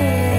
see